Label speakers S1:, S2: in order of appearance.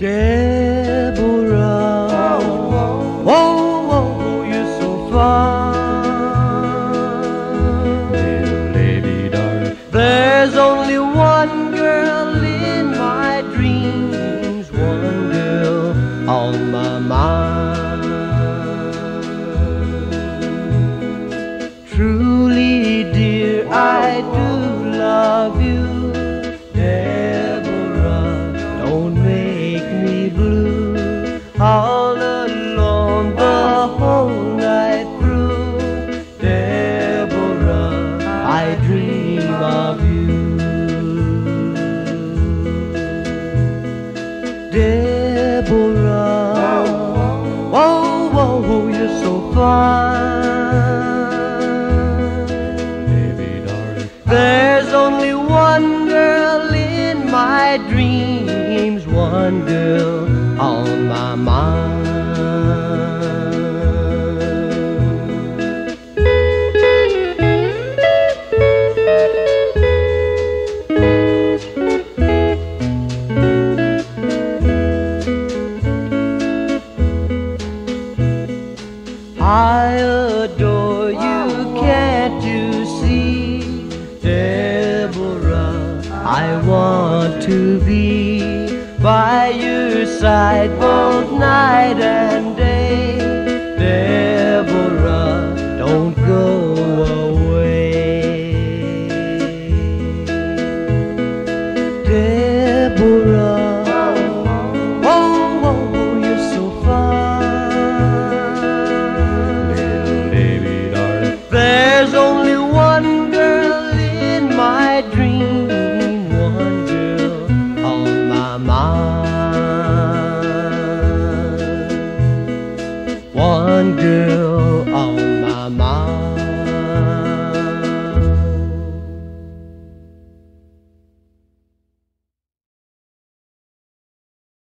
S1: Deborah. Whoa, whoa, oh, oh, you're so fine.
S2: Little lady darling,
S1: There's only one Deborah, whoa, whoa, whoa, you're so fine.
S2: baby darling,
S1: There's only one girl in my dreams, one girl on my mind. I adore you, can't you see? Deborah, I want to be by your side both night and day. Deborah, don't go away. Deborah, mind, one girl my.